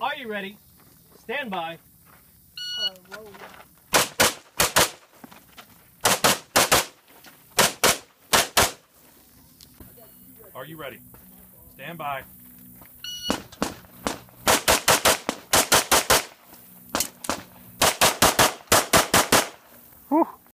Are you ready? Stand by. Are you ready? Stand by.